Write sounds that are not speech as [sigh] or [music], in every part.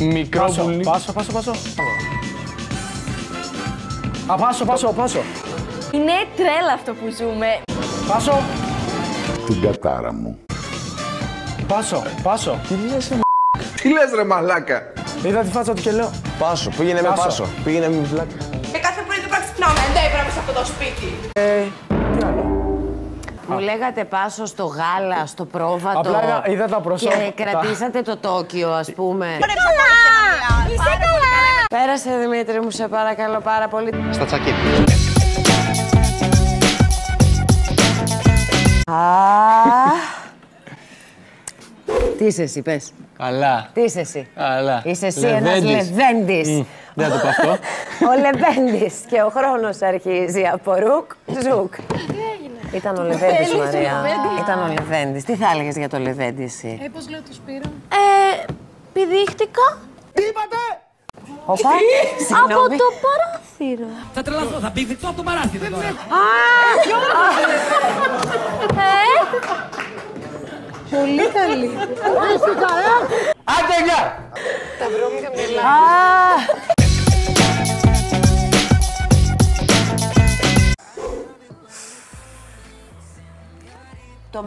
Μικρό Πάσο, πουλί. πάσο, πάσο, πάσο. Α, πάσο, πάσο, πάσο. Είναι τρέλα αυτό που ζούμε. Πάσο, την κατάρα μου. πάσο, πάσο. Τι λες ρε μαλάκα; Είδα τη φάτσα του και λέω. Πάσο, πήγαινε με Πάσο. πάσο. Πήγαινε με βλάκα. Και κάθε πρωί δεν πρέπει να ξυπνάμε. Δεν έπρεπε σε αυτό το σπίτι. Τι άλλο. Μου λέγατε πάσο στο γάλα, στο πρόβατο. Απλά είδα- είδα τα προσώπα. Και κρατήσατε το Τόκιο, ας πούμε. Είσαι καλά! Πέρασε, Δημήτρη μου, σε παρακαλώ πάρα πολύ. Στα τσακί. Α. Τι είσαι εσύ, πες. Καλά. Τι είσαι εσύ. Καλά. Είσαι εσύ ένας Λεβέντης. λεβέντης. Μμ, Δεν θα το πω αυτό. [laughs] Ο λεβέντης και ο χρόνος αρχίζει από ρουκ, ζουκ. Ήταν ο Λεβέντης, Μαρία. Ήταν ο Λεβέντης. Τι θα έλεγες για το Λεβέντη εσύ; Ε, πώς λέω τους Σπύρο. Ε, πηδήχτηκα Όπα, από συγγνώμη. το παράθυρο. Θα τρελαθώ, θα πηδηχτώ από το παράθυρο τώρα. Ε, Πολύ καλή. Άντε, γεια! Α,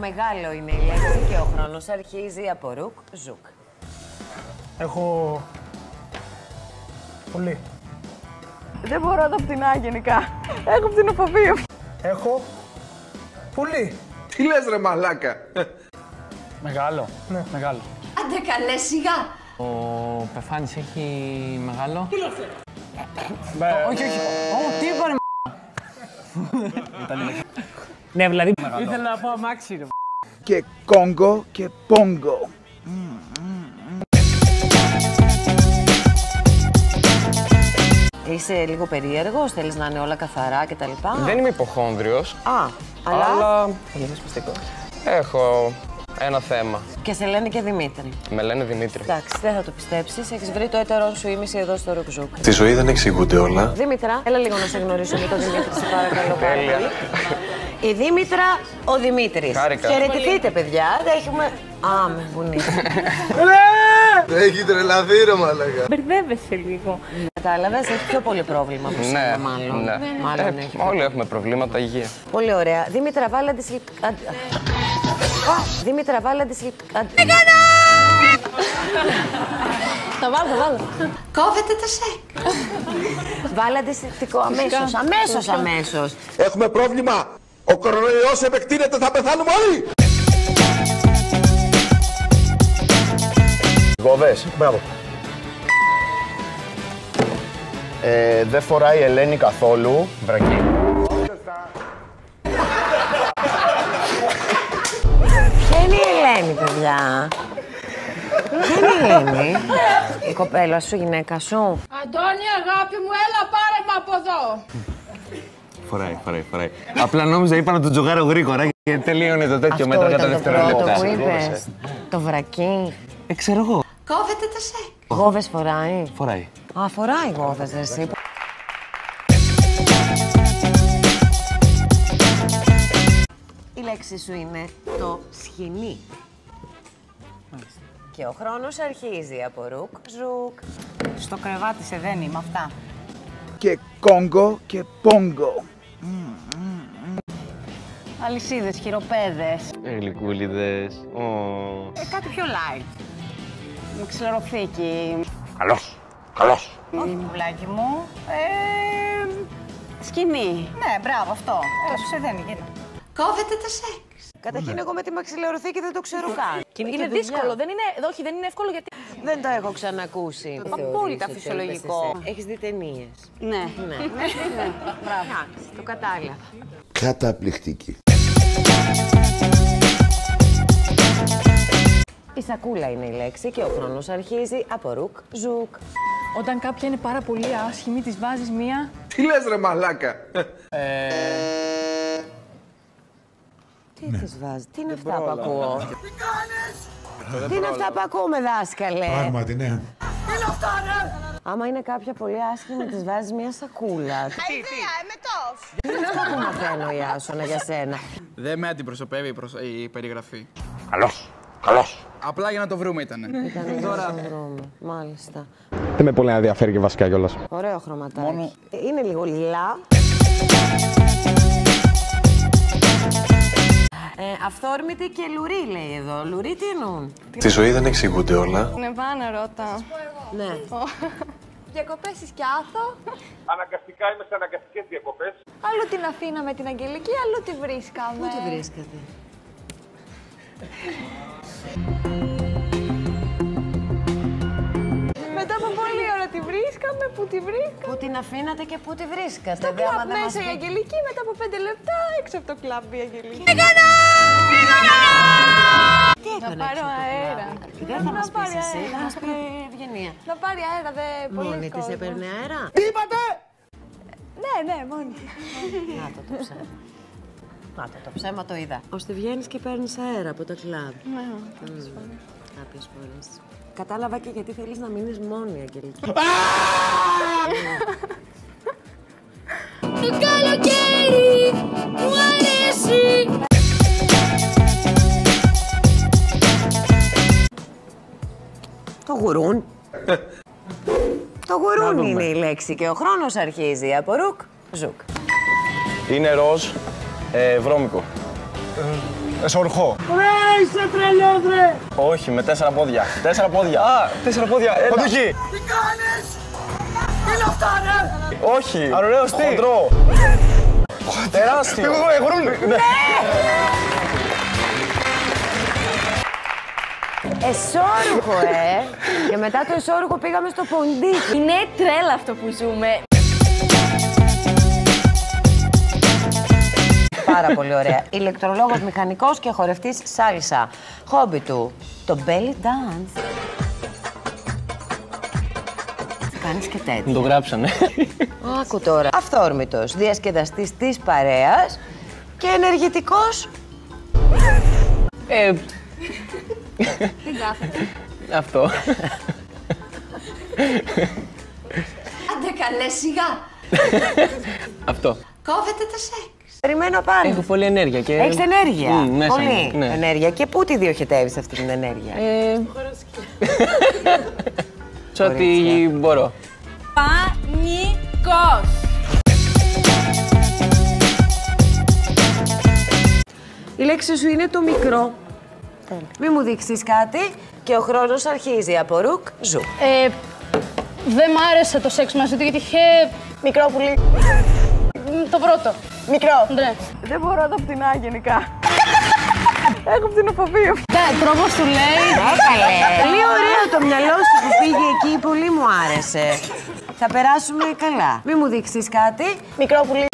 μεγάλο είναι η λέξη και ο χρόνος αρχίζει από ρουκ, ζουκ. Έχω. Πολύ. Δεν μπορώ να τα φτηνά γενικά. Έχω φτηνοφοβία. Έχω. Πολύ. Τι λες ρε μαλάκα; Μεγάλο. Ναι, μεγάλο. Άντε καλέ, σιγά. Ο Πεφάνης έχει μεγάλο. Όχι, όχι. Ω, τι είπα ρε Ναι, δηλαδή. Ήθελα να πω αμάξι, ρε. Και Κόγκο και Πόγκο. Είσαι λίγο περίεργος, θέλεις να είναι όλα καθαρά κτλ. Δεν είμαι υποχόνδριος, Α, αλλά αλλά... Έχω ένα θέμα. και σε λένε και Δημήτρη. Με λένε Δημήτρη. Εντάξει, δεν θα το πιστέψεις, έχεις βρει το έτερό σου ήμιση εδώ στο ρουκ ζουκ. Στη ζωή δεν εξηγούνται όλα. Δήμητρα, έλα λίγο να σε γνωρίσω με τον Δημήτρη, σε παρακαλώ πάρα Τέλεια. [laughs] πολύ. Η Δήμητρα, ο Δημήτρης. Χάρηκα. Χαιρετηθείτε, παιδιά. Δεν έχουμε... Α, με βουνή. Έχει τρελαθεί ρε μαλάκα. Μπερδεύεσαι λίγο. Κατάλαβες, έχει πιο πολύ πρόβλημα από Ναι, σένα, μάλλον. ναι. Μάλλον Ε, έχει. Όλοι έχουμε προβλήματα υγεία. Πολύ ωραία. Δήμητρα, βάλε τη Δήμητρα, βάλε τη Θα βάλω, θα βάλω. Κόβεται το σεκ. Βάλε αντισηπτικό αμέσως, αμέσως, αμέσως. Έχουμε πρόβλημα. Ο κορονοϊός επεκτείνεται, θα πεθάνουμε όλοι. Γοβές. Μπράβο. Ε, δεν φοράει η Ελένη καθόλου. Βρακή. Ποια είναι η Ελένη, παιδιά. Ποια είναι η Ελένη. Η κοπέλα σου, η γυναίκα σου. Αντώνη, αγάπη μου, έλα πάρε με από εδώ. Φοράει, φοράει, φοράει. Απλά νόμιζα είπα να τον τζογάρω γρήγορα και τελείωνε το τέτοιο μετά κατά ήταν το πρώτο δευτερόλεπτα. που είπες. Το βρακί. Ε, ξέρω εγώ. Κόβεται το σεκ. Γόβες φοράει. Φοράει. Α, φοράει γόβες, ρε, εσύ. Η λέξη σου είναι το σχοινί. Και ο χρόνος αρχίζει από ρουκ, ζουκ. Στο κρεβάτι σε δένει με αυτά. Και Κόγκο και Πόγκο. Αλυσίδες, χειροπέδες. Ε, γλυκούλιδες. Ω. Ε, κάτι πιο light. Με ξυλοροθήκη. Καλός. Καλός. Όχι, πουλάκι μου. Ε, σκηνή. Ναι, μπράβο, αυτό. Ε, σε δένει, κοίτα. Κόβεται το σεκ. Καταρχήν εγώ με τη μαξιλεοθήκη δεν το ξέρω καν. Είναι και δουλειά. δύσκολο, δεν είναι, όχι, δεν είναι εύκολο γιατί... Δεν το έχω ξανακούσει. Απόλυτα φυσιολογικό. Έχεις δει ταινίες. Ναι. Ναι. Μπράβο. Το κατάλαβα. Καταπληκτική. Η σακούλα είναι η λέξη και ο χρόνος αρχίζει από ρουκ, ζουκ. Όταν κάποια είναι πάρα πολύ άσχημη, της βάζεις μία... Τι λες ρε μαλάκα; Τι της βάζεις, τι είναι αυτά που ακούω; Τι είναι αυτά που ακούμε, δάσκαλε. Πράγματι, ναι. Άμα είναι κάποια πολύ άσχημη, της βάζεις μια σακούλα. Ιδέα, εμετός. Τι είναι αυτό που μαθαίνω, Ιάσονα, για σένα. Δεν με αντιπροσωπεύει η, προσ... η περιγραφή. Καλός. Καλός. Απλά για να το βρούμε ήταν. Ήταν για να το βρούμε. Μάλιστα. Δεν με πολύ ενδιαφέρει και βασικά κιόλας. Ωραίο χρωματάκι. Είναι λίγο λιλά. Ε, αυθόρμητη και λουρί λέει εδώ. Λουρί τι εννοούν; Στη ζωή δεν εξηγούνται όλα. Ναι, πάνε ρώτα. Ναι. Διακοπές στη Σκιάθο. Αναγκαστικά είμαι σε αναγκαστικές διακοπές. Άλλο την Αθήνα με την Αγγελική, άλλο τη βρίσκαμε. Πού τη βρίσκατε; Μετά από πολλή ώρα τη βρίσκαμε, που τη βρήκαμε. Πού την αφήνατε και πού τη βρίσκατε. Στο δε, άμα κλαμπ δεν μας μέσα η πείτε. Αγγελική, μετά από πέντε λεπτά έξω από το κλαμπ η Αγγελική. Τι Να έκανε πάρω έξω από το αέρα. κλαμπ; Δεν θα Να μας πεις πάρει εσύ, αέρα. θα μας πει η Ευγενία. Να πάρει αέρα, δε πολύ Μόνη της έπαιρνε αέρα; Ναι, ναι, μόνη. Να το το ψέμα. Να το το ψέμα το είδα. Ώστε βγαίνεις και παίρνεις αέρα από το κλαμπ. Ναι, Κάποιες φορές. Κατάλαβα και γιατί θέλεις να μείνεις μόνη, Αγγελική. Το καλοκαίρι μου αρέσει. Το γουρούν. [laughs] το γουρούν είναι η λέξη και ο χρόνος αρχίζει από ρουκ, ζουκ. Είναι ροζ, ε, βρώμικο. Εσορχό. Ρε, είσαι τρελός, ρε! Όχι, με τέσσερα πόδια. Τέσσερα πόδια. Α, τέσσερα πόδια. Έλα. Παντοχή. Τι κάνεις! Τι είναι αυτά, ρε! Όχι. Αρωραίος τι; Χοντρό. Τεράστιο. Ναι. Εσόρουχο, ε! και μετά το εσόρουχο πήγαμε στο ποντίκι. Είναι τρέλα αυτό που ζούμε. Πάρα πολύ ωραία. Ηλεκτρολόγος, μηχανικός και χορευτής σάλισα. Χόμπι του, το belly dance. Κάνεις και τέτοια. Μου το γράψανε. Άκου τώρα. Αυθόρμητος, διασκεδαστής της παρέας και ενεργητικός. Ε, Τι κάθεται. αυτό. Άντε καλέ σιγά. Αυτό. Κόβεται το σεξ. Περιμένω πάνω. Έχω πολλή ενέργεια και... Έχεις ενέργεια; Μμ, μέσα Πολύ μου, ναι. ενέργεια. Και πού τη διοχετεύεις αυτή την ενέργεια; Ε... [laughs] Σε ό,τι Κορίτσια. μπορώ. Πανικός. Η λέξη σου είναι το μικρό. Μη μου δείξεις κάτι και ο χρόνος αρχίζει από ρουκ, ζου. Ε, δεν μ' άρεσε το σεξ μαζί του γιατί είχε Μικρό πουλί. [laughs] το πρώτο. Μικρό. Ναι. Δεν μπορώ να τα φτηνά γενικά. Έχω φτηνοφοβία. Ναι, τρόπος του λέει. Πολύ ωραίο το μυαλό σου που πήγε εκεί, πολύ μου άρεσε. Θα περάσουμε καλά. Μη μου δείξεις κάτι. Μικρό πουλί.